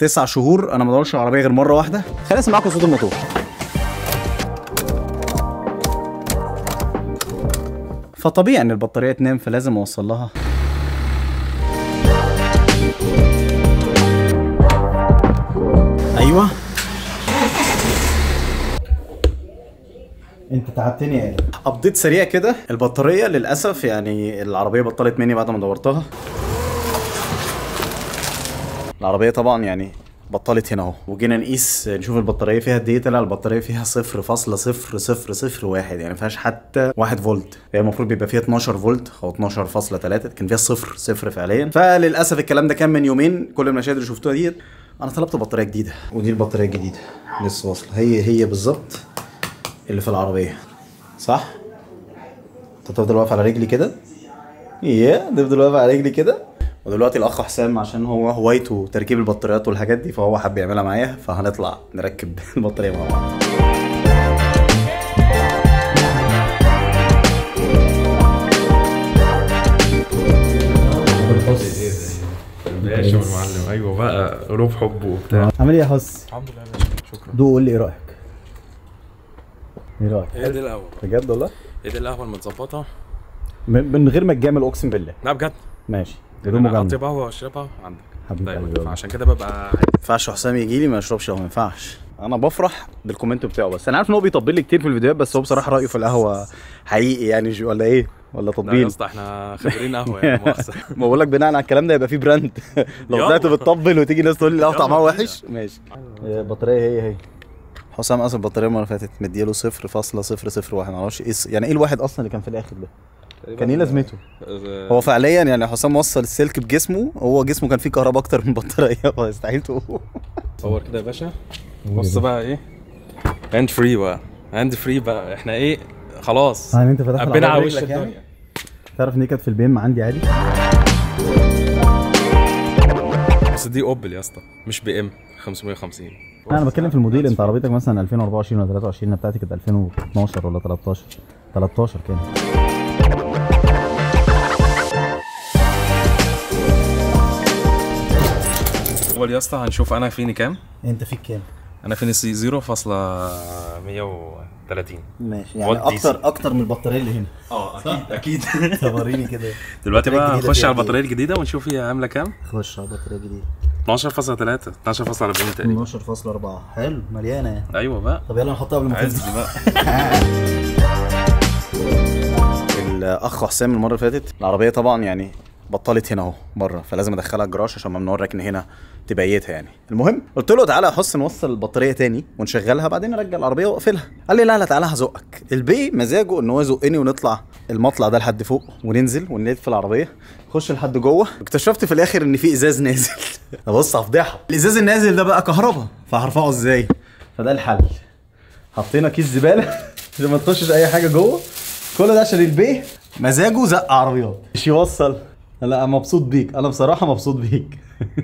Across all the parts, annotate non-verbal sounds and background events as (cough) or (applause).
تسع شهور أنا ما بدورش على العربيه غير مرة واحدة. خليني اسمعكم صوت الموتور. فطبيعي إن البطارية تنام فلازم أوصل لها. أيوه. أنت تعبتني يا أبديت سريع كده. البطارية للأسف يعني العربية بطلت مني بعد ما دورتها. العربية طبعا يعني بطلت هنا أهو. وجينا نقيس نشوف البطارية فيها قد إيه طلع البطارية فيها 0.0001 يعني ما فيهاش حتى 1 فولت. هي المفروض بيبقى فيها 12 فولت أو 12.3 كان فيها صفر صفر فعليا. فللأسف الكلام ده كان من يومين. كل المشاهد اللي شفتوها ديت أنا طلبت بطارية جديدة. ودي البطارية الجديدة لسه واصلة. هي هي بالظبط اللي في العربية. صح؟ أنت تفضل واقف على رجلي كده؟ يا تفضل واقف على رجلي كده؟ ودلوقتي الأخ حسام عشان هو هوايته تركيب البطاريات والحاجات دي فهو حب يعملها معايا فهنطلع نركب (laughs) البطارية مع بعض. باشا والمعلم أيوه بقى روح حب وبتاع. عامل إيه يا حس الحمد لله يا باشا شكرا. دو قول لي إيه رأيك؟ إيه رأيك؟ هي دي القهوه بجد والله؟ هي دي القهوه المتظبطه من من غير ما تجامل أقسم بالله. لا بجد. ماشي. أنا مجامله اطيب قهوه واشربها عندك. حبيب قلبي والله. فعشان كده ببقى عادي. ما ينفعش حسام يجي لي ما يشربش أو ما ينفعش. أنا بفرح بال comment بتاعه بس. أنا عارف إن هو بيطبل لي كتير في الفيديوهات بس هو بصراحة رأيه في القهوة حقيقي يعني جو- ولا إيه؟ ولا لا يا تطبيل؟ أسطى إحنا خبيرين قهوة يعني (laughs) ما بقول لك بناء على الكلام ده يبقى في brand. (laughs) لو. طلعت بتطبل وتيجي ناس تقول لي القهوه طعمها. وحش. ماشي. البطاريه هي هي. حسام قاس البطارية المرة اللي فاتت مديله 0.001 معرفش إيه الس- يعني إيه الواحد أصلا اللي كان في الآخر ده؟ كان إيه لازمته؟ هو فعليا يعني حسام وصل السلك بجسمه هو جسمه كان فيه كهرباء أكتر من البطاريه فيستحيل (laughs) تقول. صور كده يا باشا. بص بقى إيه. hand free بقى. hand free بقى. إحنا إيه؟ خلاص. يعني أنت فتحت قبنا على وش يعني؟ الدنيا. تعرف إن هي كانت في البي إم عندي عادي؟ بس دي اوبل يا اسطى مش بي إم. 550 لا أنا بتكلم في الموديل. أنت عربيتك مثلا 2024 ولا 23 أنا بتاعتي كانت 2012 ولا 13 13 كان أول يا اسطى هنشوف أنا فيني كام. أنت فيك كام؟ أنا فيني C 0.130 ماشي يعني أكتر- أكتر من البطارية اللي هنا. آه أكيد أكيد. (laughs) طب وريني كده. دلوقتي بقى نخش على؟ البطارية الجديدة ونشوف هي عاملة كام. خش على البطارية الجديدة. 12.3 12.40 تقريبا. 12.4 حلو مليانة. يعني أيوه بقى. طب يلا نحطها قبل ما تنزل. بقى. (laughs) الأخ حسام المرة اللي فاتت العربية طبعا يعني بطلت هنا اهو بره. فلازم ادخلها الجراج عشان ممنوع الركن هنا تبيتها يعني. المهم قلت له تعالى يا حس نوصل البطارية تاني ونشغلها بعدين نرجع العربية واقفلها. قال لي لا لا تعالى هزقك. البي مزاجه ان هو يزقني ونطلع المطلع ده لحد فوق وننزل ونلف العربية. نخش لحد جوه. اكتشفت في الآخر إن في إزاز نازل. (laughs) بص هفضحها الإزاز النازل ده بقى كهرباء فهرفعه إزاي؟ فده الحل. حطينا كيس زبالة. (laughs) عشان ما تخشش أي حاجة جوه. كل ده عشان البيه مزاجه زق عربيات. مش يوصل لا مبسوط بيك. أنا بصراحة مبسوط بيك. (laughs)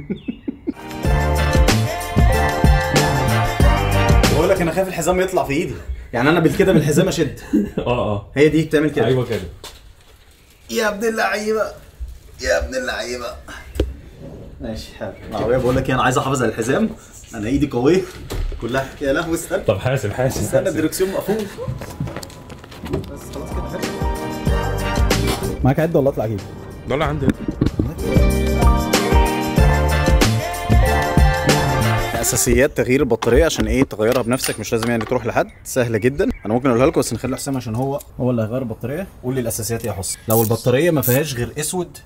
بقول لك أنا خايف الحزام يطلع في إيدي. يعني أنا بالكده بالحزام أشد. (laughs) آه آه. هي دي بتعمل كده. أيوه كده. يا ابن اللعيبة. يا ابن اللعيبة. ماشي حلو. العربيه بقول لك إيه أنا عايز أحافظ على الحزام. أنا إيدي قوية. كلها يا لهوي استنى. طب حاسب حاسب استنى. الدركسيون مقفول. بس خلاص كده معاك عد ولا أطلع أجيب؟ دول عندي. أساسيات تغيير البطارية عشان إيه؟ تغيرها بنفسك مش لازم يعني تروح لحد. سهله جدا. أنا ممكن أقولها لكم بس نخلي حسام عشان هو هو اللي هيغير البطارية. قول لي الأساسيات يا حس لو البطارية ما فيهاش غير أسود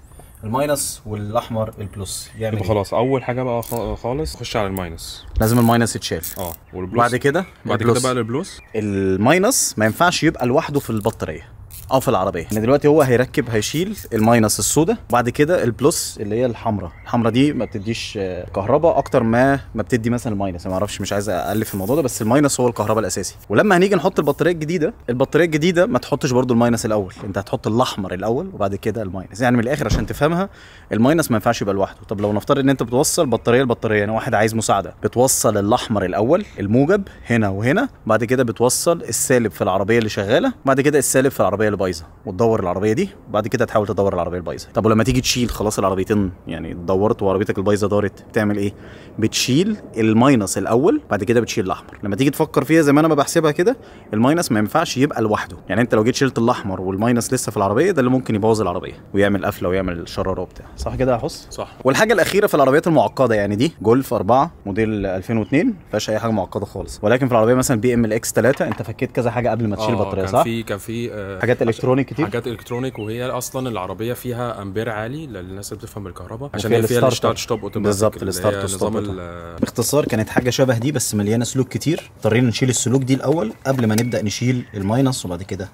ال minus والأحمر ال plus. يعمل يبقى إيه؟ خلاص أول حاجة بقى خالص خش على ال minus. لازم ال minus يتشال. آه وال plus. بعد كده بعد كده ال plus. بقى ال plus ال minus ما ينفعش يبقى لوحده في البطارية. أو في العربية. يعني دلوقتي هو هيركب هيشيل ال minus السوداء وبعد كده ال plus اللي هي الحمراء. الحمراء دي ما بتديش آه، كهرباء أكتر ما ما بتدي مثلا ال minus. ما أعرفش مش عايز الف في الموضوع ده بس ال minus هو الكهرباء الأساسي. ولما هنيجي نحط البطارية الجديدة البطارية الجديدة ما تحطش برضو ال minus الأول. أنت هتحط الأحمر الأول وبعد كده ال minus. يعني من الآخر عشان تفهمها ال minus ما ينفعش يبقى لوحده. طب لو نفترض إن أنت بتوصل بطارية لبطارية يعني واحد عايز مساعدة بتوصل الأحمر الأول الموجب هنا وهنا بعد كده بتوصل السالب في العربية اللي شغالة بعد كده السالب في العربية اللي بايظه وتدور العربية دي وبعد كده تحاول تدور العربية البايظة. طب ولما تيجي تشيل خلاص العربيتين يعني دورت وعربيتك البايظة دارت بتعمل إيه؟ بتشيل ال minus الأول بعد كده بتشيل الأحمر. لما تيجي تفكر فيها زي ما أنا ما بحسبها كده ال minus ما ينفعش يبقى لوحده. يعني أنت لو جيت شلت الأحمر وال minus لسه في العربية ده اللي ممكن يبوظ العربية ويعمل قفلة ويعمل شرارة وبتاع. صح كده يا حس؟ صح. والحاجة الأخيرة في العربيات المعقدة يعني دي جولف 4 موديل 2002 ما فيهاش أي حاجة معقدة خالص. ولكن في العربية مثلا بي إم ال X3 أنت فكيت كذا حاجة قبل ما تشيل آه، البطاريه كان صح؟ في كان في آه، حاجات electronic كتير؟ حاجات electronic وهي أصلا العربية فيها أمبير عالي للناس اللي بتفهم بالكهرباء عشان هي فيها ال start. stop automatic بالظبط، ال start. ال- باختصار كانت حاجة شبه دي بس مليانة سلوك كتير. اضطرينا نشيل السلوك دي الأول قبل ما نبدأ نشيل ال minus وبعد كده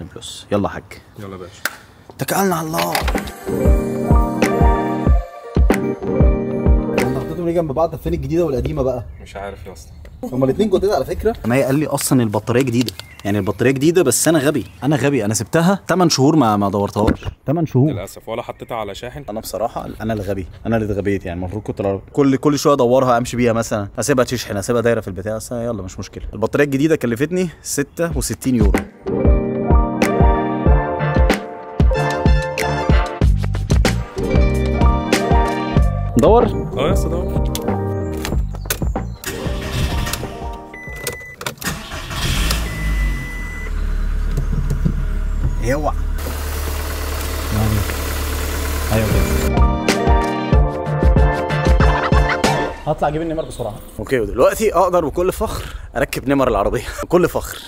ال plus. يلا يا حاج. يلا يا باشا. اتكلنا على الله. حطيتهم ليه جنب بعض؟ فين الجديدة والقديمة بقى؟ مش عارف يا أسطى. هما الاثنين جداد على فكرة. ما قال لي أصلا البطارية جديدة؟ يعني البطارية جديدة بس أنا غبي. أنا غبي. أنا سبتها 8 شهور ما ما دورتهاش. 8 شهور؟ للأسف. ولا حطيتها على شاحن. أنا بصراحة أنا اللي غبي أنا اللي اتغبيت يعني. المفروض كنت لو- كل كل شوية أدورها أمشي بيها مثلا. أسيبها تشحن أسيبها دايرة في البتاع بس يلا مش مشكلة. البطارية الجديدة كلفتني 66 يورو. دور. أه يا دور. اوعى أيوه. كده هطلع أجيب النمر بسرعة. أوكي ودلوقتي أقدر بكل فخر أركب نمر العربية. (laughs) بكل فخر.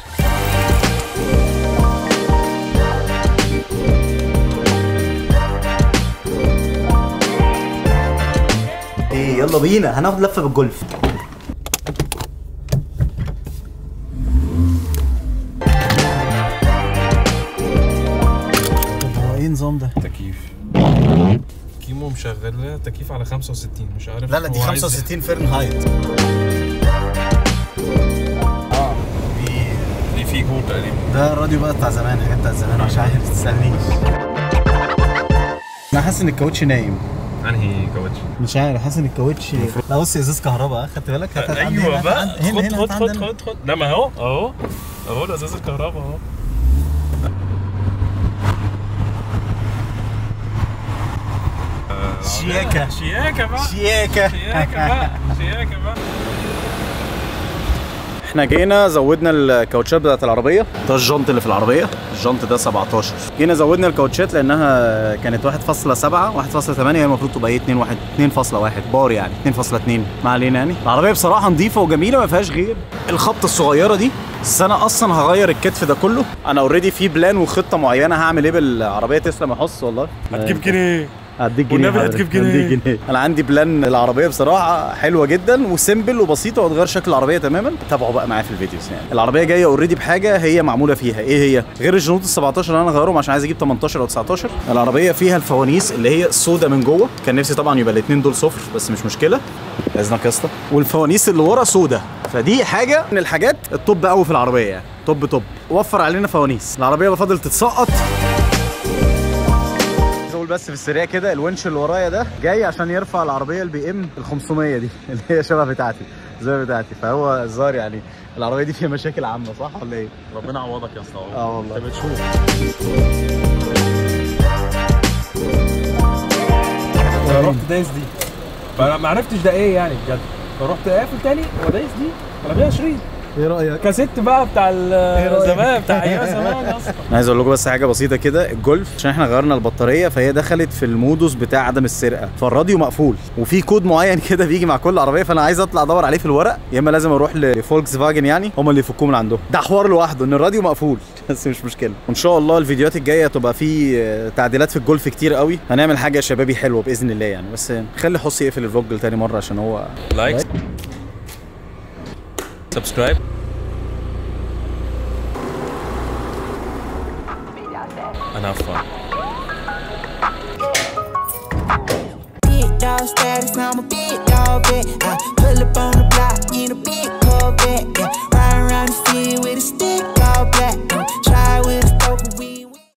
إيه يلا بينا. هناخد لفة بالجولف. كيمو مشغلة تكييف على 65 مش عارف لا لا دي هو عايز- 65 فرنهايت آه دي في جو تقريبا. ده الراديو بقى بتاع زمان حاجات بتاع زمان مش عارف تسالنيش أنا حاسس إن الكاوتش نايم. أنهي كاوتش؟ مش عارف حاسس إن الكاوتش لا بص ازاز كهرباء خدت بالك؟ أيوه بقى. خد خد خد. خد خد. لا ما أهو أهو أهو ده ازاز الكهرباء أهو. شياكة. شياكة بقى شياكه شياكة بقى شياكة بقى إحنا جينا زودنا الكاوتشات بتاعت العربية. ده الجنط اللي في العربية. الجنط ده 17 جينا زودنا الكاوتشات لأنها كانت 1.7 1.8 هي المفروض تبقى إيه؟ 2 1 2.1 بار يعني 2.2 ما علينا يعني. العربية بصراحة نظيفة وجميلة ما فيهاش غير الخبطة الصغيرة دي بس أنا أصلا هغير الكتف ده كله. أنا already في plan وخطة معينة هعمل إيه بالعربية تسلا ما احس والله. هتجيب جنيه هديك جنيه والنبي هتجيب جنيه. جنيه. أنا عندي plan العربية بصراحة حلوة جدا و simple وبسيطة وتغير شكل العربية تماما. تابعوا بقى معايا في ال videos يعني. العربية جاية already بحاجة هي معمولة فيها. إيه هي؟ غير الجنوط ال 17 اللي أنا غيرهم عشان عايز أجيب 18 أو 19 العربية فيها الفوانيس اللي هي السودا من جوه. كان نفسي طبعا يبقى الاثنين دول صفر بس مش مشكلة. اذنك يا اسطى. والفوانيس اللي ورا سودا. فدي حاجة من الحاجات ال top قوي في العربية يعني. top top. وفر علينا فوانيس. العربية بفضل تتسقط. بس في السريع كده الونش اللي ورايا ده جاي عشان يرفع العربية البي ام ال 500 دي (laughs) اللي هي شبه بتاعتي زي بتاعتي. فهو الظاهر يعني العربية دي فيها مشاكل عامة صح ولا إيه؟ ربنا يعوضك يا أسطى. آه والله. أنت بتشوف. رحت دايس دي. فأنا ما عرفتش ده إيه يعني بجد. فرحت قافل تاني ودايس دي؟ أنا بيها 20 إيه رأيك؟ كاسيت بقى بتاع رأيك؟ زمان بتاع أيام زمان يا اسطى. أنا عايز أقول لكم بس حاجة بسيطة كده الجولف عشان إحنا غيرنا البطارية فهي دخلت في ال Modus بتاع عدم السرقة. فالراديو مقفول وفي كود معين (laughs) كده بيجي مع كل عربيه فأنا عايز أطلع أدور عليه في الورق. يا إما لازم أروح لفولكس فاجن يعني هم اللي يفكوه من عندهم. ده حوار لوحده إن الراديو مقفول. (laughs) بس مش مشكلة. وإن شاء الله الفيديوهات الجاية تبقى في آه، تعديلات في الجولف كتير قوي. هنعمل حاجة شبابي حلوة بإذن الله يعني. بس خلي حس يقفل ال vlog تاني مرة عشان هو لايك subscribe. And have fun. Big dog status, I'm a big dog vet. I pull up on the block in a big Corvette. Yeah. Ride around the city with a stick all black.